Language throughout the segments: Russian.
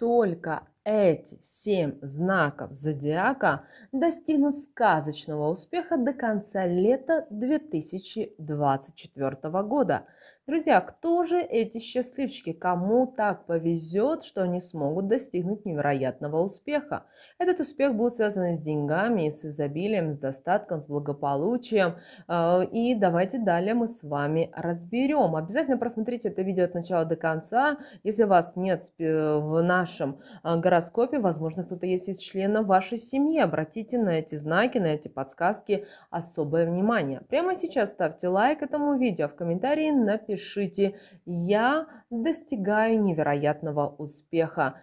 только эти семь знаков зодиака достигнут сказочного успеха до конца лета 2024 года. Друзья, кто же эти счастливчики? Кому так повезет, что они смогут достигнуть невероятного успеха? Этот успех будет связан с деньгами, с изобилием, с достатком, с благополучием. Э, и давайте далее мы с вами разберем. Обязательно просмотрите это видео от начала до конца. Если вас нет в нашем э, гороскопе, возможно, кто-то есть из членов вашей семьи, обратите на эти знаки, на эти подсказки особое внимание. Прямо сейчас ставьте лайк этому видео, а в комментарии напишите пишите «Я достигаю невероятного успеха».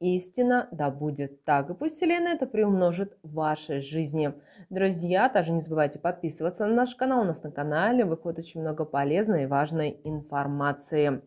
Истина да будет так. И пусть Вселенная это приумножит в вашей жизни. Друзья, также не забывайте подписываться на наш канал. У нас на канале выходит очень много полезной и важной информации.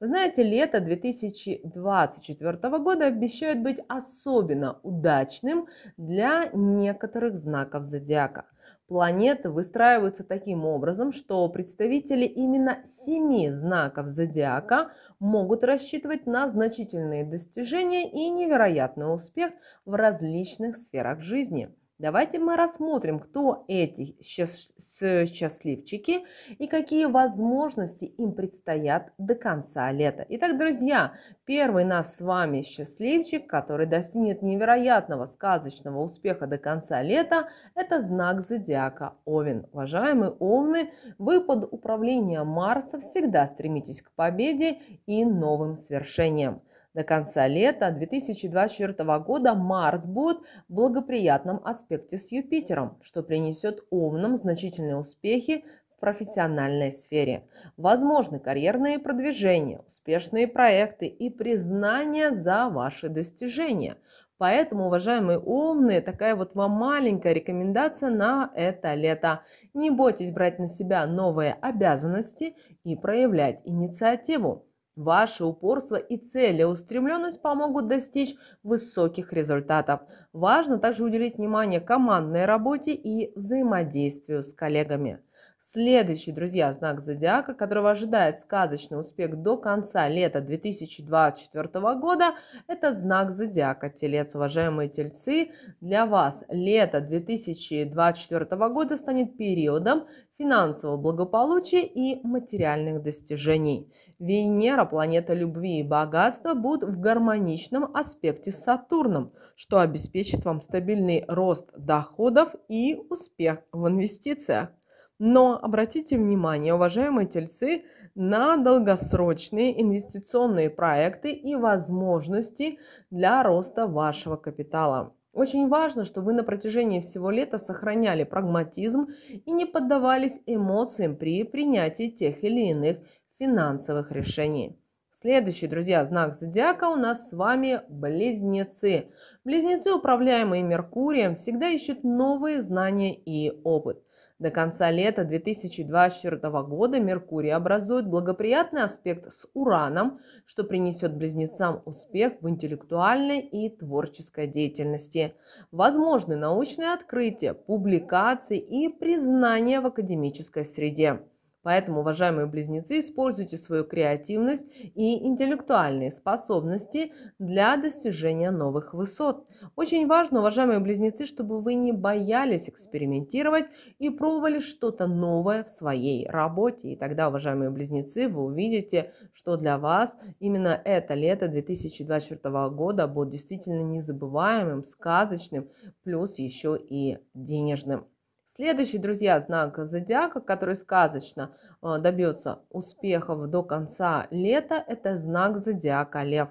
Вы знаете, лето 2024 года обещает быть особенно удачным для некоторых знаков зодиака – Планеты выстраиваются таким образом, что представители именно семи знаков зодиака могут рассчитывать на значительные достижения и невероятный успех в различных сферах жизни – Давайте мы рассмотрим, кто эти счастливчики и какие возможности им предстоят до конца лета. Итак, друзья, первый нас с вами счастливчик, который достигнет невероятного сказочного успеха до конца лета, это знак зодиака Овен. Уважаемые Овны, вы под управлением Марса всегда стремитесь к победе и новым свершениям. До конца лета 2024 года Марс будет в благоприятном аспекте с Юпитером, что принесет Овнам значительные успехи в профессиональной сфере. Возможны карьерные продвижения, успешные проекты и признание за ваши достижения. Поэтому, уважаемые умные, такая вот вам маленькая рекомендация на это лето. Не бойтесь брать на себя новые обязанности и проявлять инициативу. Ваше упорство и целеустремленность помогут достичь высоких результатов. Важно также уделить внимание командной работе и взаимодействию с коллегами. Следующий, друзья, знак зодиака, которого ожидает сказочный успех до конца лета 2024 года, это знак зодиака Телец. Уважаемые тельцы, для вас лето 2024 года станет периодом финансового благополучия и материальных достижений. Венера, планета любви и богатства, будут в гармоничном аспекте с Сатурном, что обеспечит вам стабильный рост доходов и успех в инвестициях. Но обратите внимание, уважаемые тельцы, на долгосрочные инвестиционные проекты и возможности для роста вашего капитала. Очень важно, чтобы вы на протяжении всего лета сохраняли прагматизм и не поддавались эмоциям при принятии тех или иных финансовых решений. Следующий, друзья, знак зодиака у нас с вами близнецы. Близнецы, управляемые Меркурием, всегда ищут новые знания и опыт. До конца лета 2024 года Меркурий образует благоприятный аспект с Ураном, что принесет близнецам успех в интеллектуальной и творческой деятельности. Возможны научные открытия, публикации и признания в академической среде. Поэтому, уважаемые близнецы, используйте свою креативность и интеллектуальные способности для достижения новых высот. Очень важно, уважаемые близнецы, чтобы вы не боялись экспериментировать и пробовали что-то новое в своей работе. И тогда, уважаемые близнецы, вы увидите, что для вас именно это лето 2024 года будет действительно незабываемым, сказочным, плюс еще и денежным. Следующий, друзья, знак зодиака, который сказочно э, добьется успехов до конца лета, это знак зодиака Лев.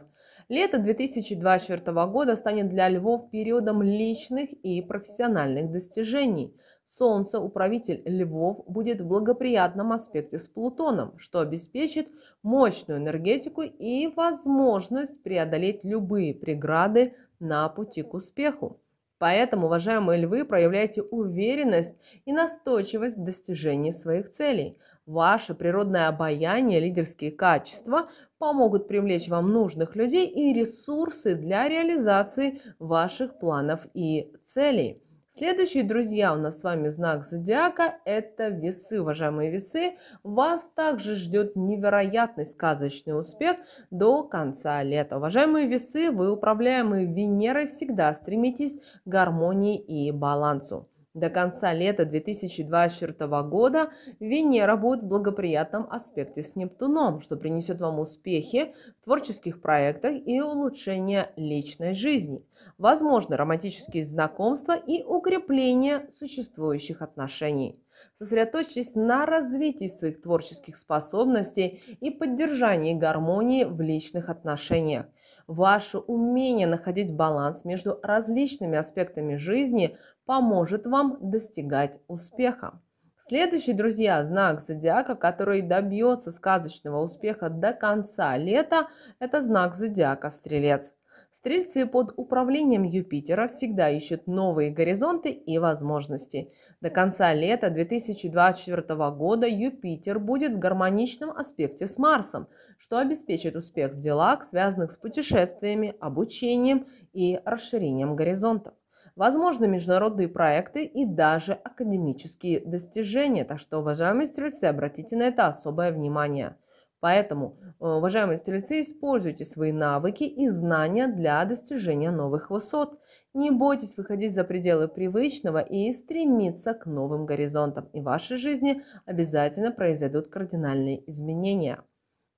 Лето 2024 года станет для львов периодом личных и профессиональных достижений. Солнце, управитель львов, будет в благоприятном аспекте с Плутоном, что обеспечит мощную энергетику и возможность преодолеть любые преграды на пути к успеху. Поэтому, уважаемые львы, проявляйте уверенность и настойчивость в достижении своих целей. Ваше природное обаяние, лидерские качества помогут привлечь вам нужных людей и ресурсы для реализации ваших планов и целей. Следующий, друзья, у нас с вами знак зодиака – это весы. Уважаемые весы, вас также ждет невероятный сказочный успех до конца лета. Уважаемые весы, вы управляемые Венерой всегда стремитесь к гармонии и балансу. До конца лета 2024 года Венера будет в благоприятном аспекте с Нептуном, что принесет вам успехи в творческих проектах и улучшение личной жизни. Возможно, романтические знакомства и укрепление существующих отношений. Сосредоточьтесь на развитии своих творческих способностей и поддержании гармонии в личных отношениях. Ваше умение находить баланс между различными аспектами жизни поможет вам достигать успеха. Следующий, друзья, знак зодиака, который добьется сказочного успеха до конца лета, это знак зодиака Стрелец. Стрельцы под управлением Юпитера всегда ищут новые горизонты и возможности. До конца лета 2024 года Юпитер будет в гармоничном аспекте с Марсом, что обеспечит успех в делах, связанных с путешествиями, обучением и расширением горизонтов. Возможны международные проекты и даже академические достижения. Так что, уважаемые стрельцы, обратите на это особое внимание. Поэтому, э, уважаемые стрельцы, используйте свои навыки и знания для достижения новых высот. Не бойтесь выходить за пределы привычного и стремиться к новым горизонтам. И в вашей жизни обязательно произойдут кардинальные изменения.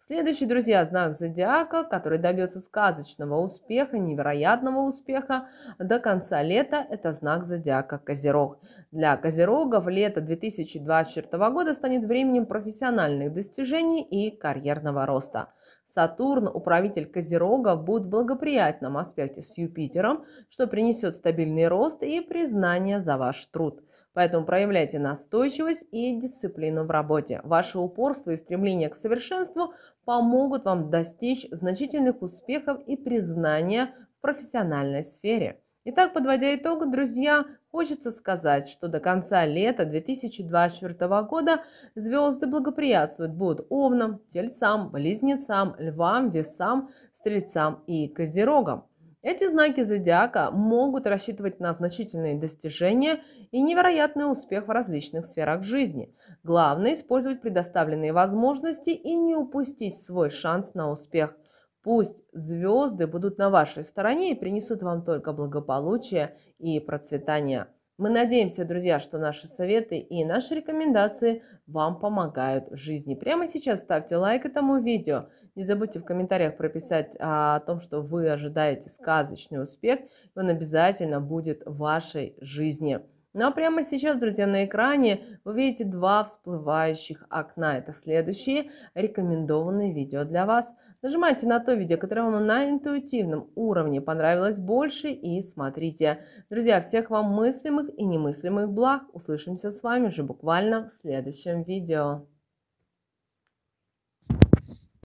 Следующий, друзья, знак зодиака, который добьется сказочного успеха, невероятного успеха до конца лета, это знак зодиака Козерог. Для Козерогов лето 2024 года станет временем профессиональных достижений и карьерного роста. Сатурн, управитель Козерогов, будет в благоприятном аспекте с Юпитером, что принесет стабильный рост и признание за ваш труд. Поэтому проявляйте настойчивость и дисциплину в работе. Ваше упорство и стремление к совершенству помогут вам достичь значительных успехов и признания в профессиональной сфере. Итак, подводя итог, друзья, хочется сказать, что до конца лета 2024 года звезды благоприятствуют будут овнам, тельцам, близнецам, львам, весам, стрельцам и козерогам. Эти знаки зодиака могут рассчитывать на значительные достижения и невероятный успех в различных сферах жизни. Главное – использовать предоставленные возможности и не упустить свой шанс на успех. Пусть звезды будут на вашей стороне и принесут вам только благополучие и процветание. Мы надеемся, друзья, что наши советы и наши рекомендации вам помогают в жизни. Прямо сейчас ставьте лайк этому видео. Не забудьте в комментариях прописать а, о том, что вы ожидаете сказочный успех, он обязательно будет в вашей жизни. Ну а прямо сейчас, друзья, на экране вы видите два всплывающих окна. Это следующие рекомендованные видео для вас. Нажимайте на то видео, которое вам на интуитивном уровне понравилось больше и смотрите. Друзья, всех вам мыслимых и немыслимых благ. Услышимся с вами уже буквально в следующем видео.